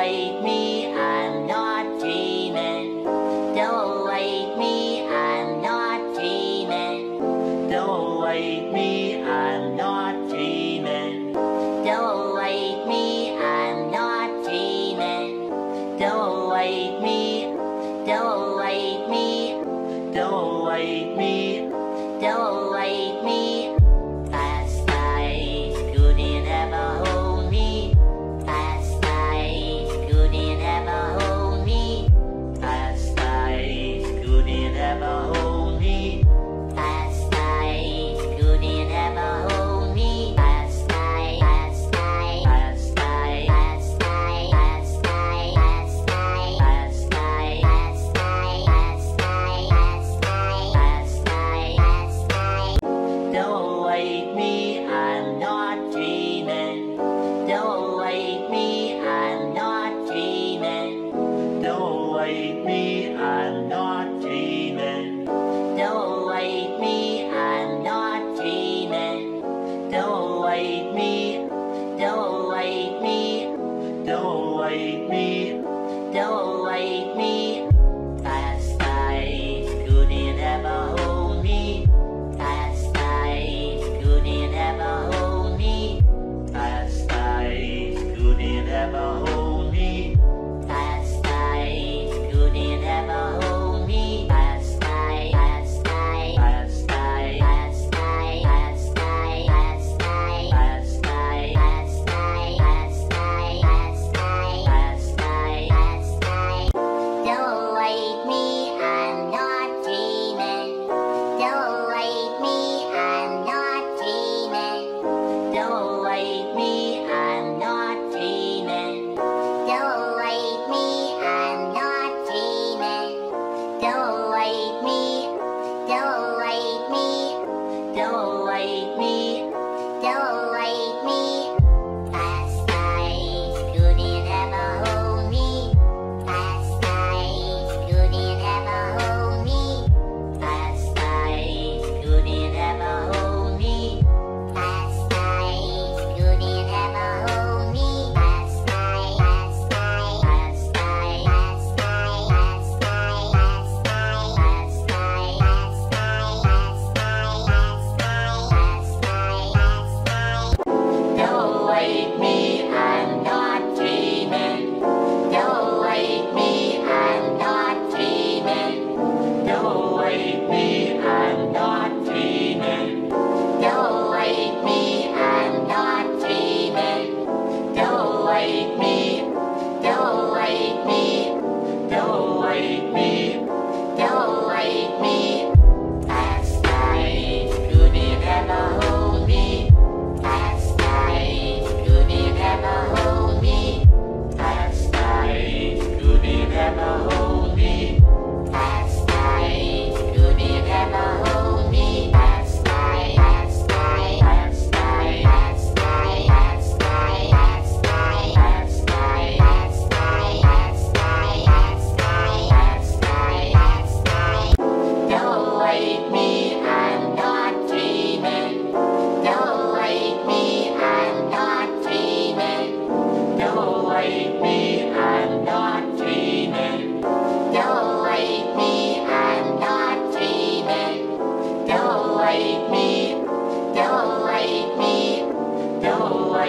like me. like me, don't like me, don't like me, don't like me. me.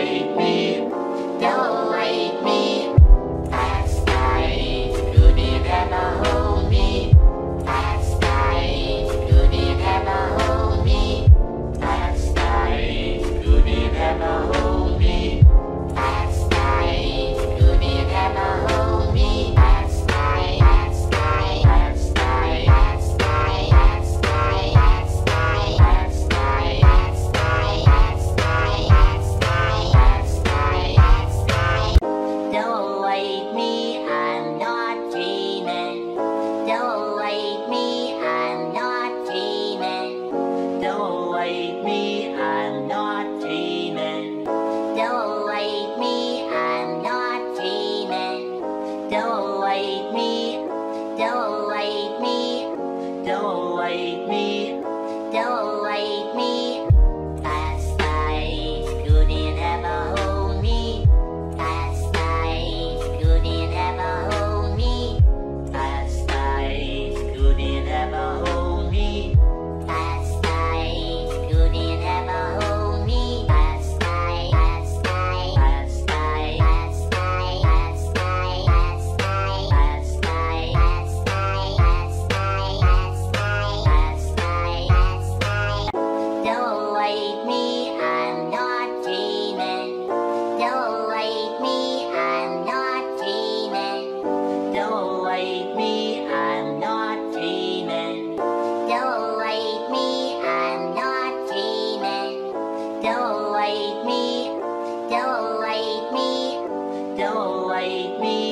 might need. don't like me, don't like me.